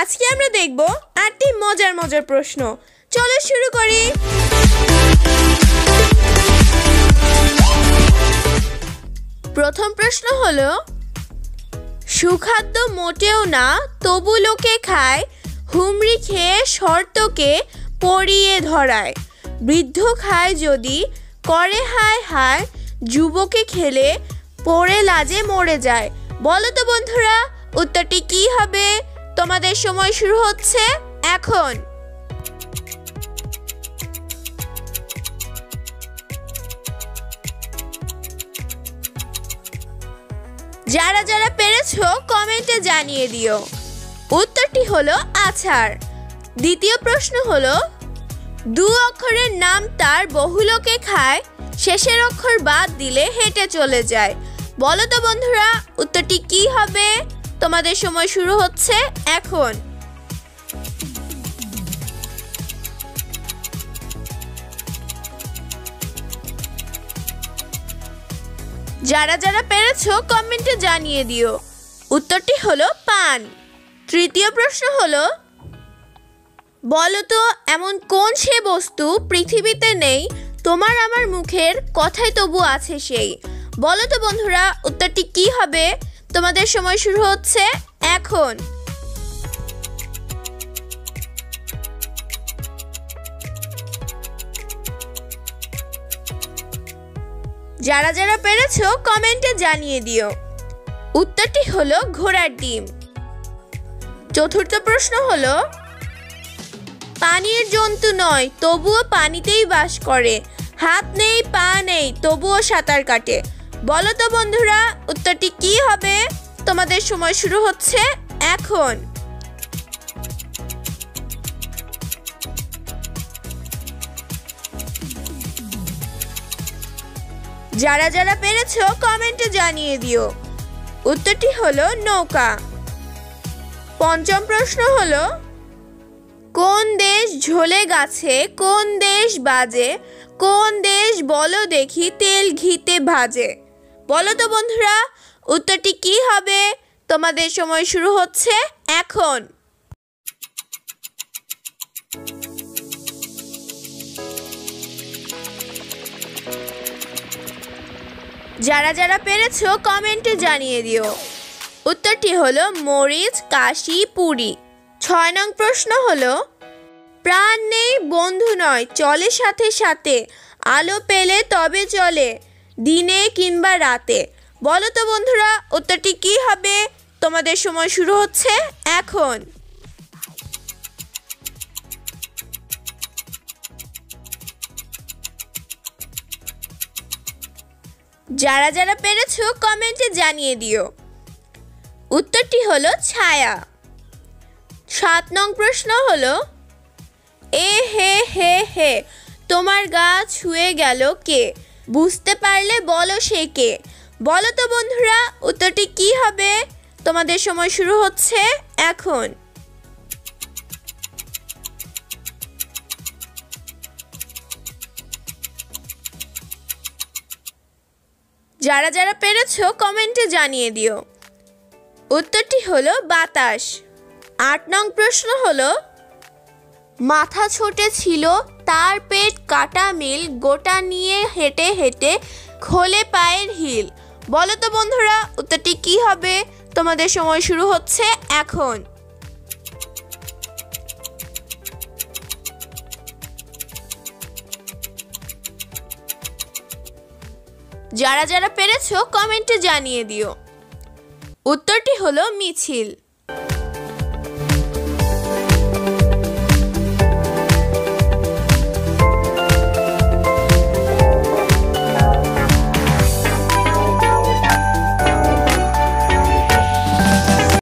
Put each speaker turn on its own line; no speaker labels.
আজকে আমরা দেখব আটটি মজার মজার প্রশ্ন। চলো শুরু করি। প্রথম প্রশ্ন হলো, সুখাদ্য মোটেও না, তবু লোকে খায়, হুমড়ি খেয়ে শর্তকে পড়িয়ে ধরায়। বৃদ্ধ খায় যদি, করে হায় হায়, যুবকে খেলে পড়ে লাজে মরে যায়। বলো তো বন্ধুরা, উত্তরটি কি হবে? তোমাদের সময় শুরু হচ্ছে এখন। যারা যারা পেরেছ কমেন্টে জানিয়ে দিও। উত্তরটি হলো আছাড়। দ্বিতীয় প্রশ্ন হলো, দু অক্ষরের নাম তার বহুলোকে খায়, শেষের অক্ষর বাদ দিলে হেঁটে চলে যায়। বলো তো বন্ধুরা, উত্তরটি কি হবে? তোমাদের সময় শুরু হচ্ছে এখন। যারা যারা পেরেছ কমেন্টে জানিয়ে দিও। উত্তরটি হলো পান। তৃতীয় প্রশ্ন হলো বলো তো এমন কোন সে বস্তু পৃথিবীতে নেই, তোমার আমার মুখের কথাই তবু আছে সেই। বলো তো বন্ধুরা, উত্তরটি কি হবে? তোমাদের সময় শুরু হচ্ছে এখন। যারা যারা পেরেছ কমেন্টে জানিয়ে দিও। উত্তরটি হলো ঘোড়ার ডিম। চতুর্থ প্রশ্ন হলো, পানির জন্তু নয়, তবুও পানিতেই বাস করে। হাত নেই, পা নেই, তবুও সাঁতার কাটে। বলো তো বন্ধুরা, উত্তরটি কি হবে? তোমাদের সময় শুরু হচ্ছে এখন। যারা যারা পেরেছ, কমেন্টে জানিয়ে দিও। উত্তরটি হলো নৌকা। পঞ্চম প্রশ্ন হলো, কোন দেশ ঝোলে গাছে, কোন দেশ বাজে, কোন দেশ বলো দেখি তেল ঘিতে ভাজে? বলো তো বন্ধুরা, উত্তরটি কি হবে? তোমাদের সময় শুরু হচ্ছে এখন। যারা যারা পেরেছ কমেন্টে জানিয়ে দিও। উত্তরটি হলো মরিচ, কাশি, পুরি। ছয় নং প্রশ্ন হলো, প্রাণ নেই, বন্ধু নয়, চলে সাথে সাথে। আলো পেলে তবে চলে। দিনে কিংবা রাতে? বলো তো বন্ধুরা, উত্তরটি কি হবে? তোমাদের সময় শুরু হচ্ছে এখন। যারা যারা পেরেছ, কমেন্টে জানিয়ে দিও। উত্তরটি হলো ছায়া। সাত নং প্রশ্ন হলো, এ হে হে হে, তোমার গা ছুঁয়ে গেল কে? বুঝতে পারলে বলো সে কে। বলো তো বন্ধুরা, উত্তরটি কি হবে? তোমাদের সময় শুরু হচ্ছে এখন। যারা যারা পেরেছ কমেন্টে জানিয়ে দিও। উত্তরটি হলো বাতাস। আট নং প্রশ্ন হলো, মাথা ছোটে ছিল তার পেট কাটা মিল গোটা নিয়ে হেঁটে হেঁটে খোলে পায়ের হিল। বলো তো বন্ধুরা, উত্তরটি কি হবে? তোমাদের সময় শুরু হচ্ছে এখন। যারা যারা পেরেছ কমেন্টে জানিয়ে দিও। উত্তরটি হলো মিছিল।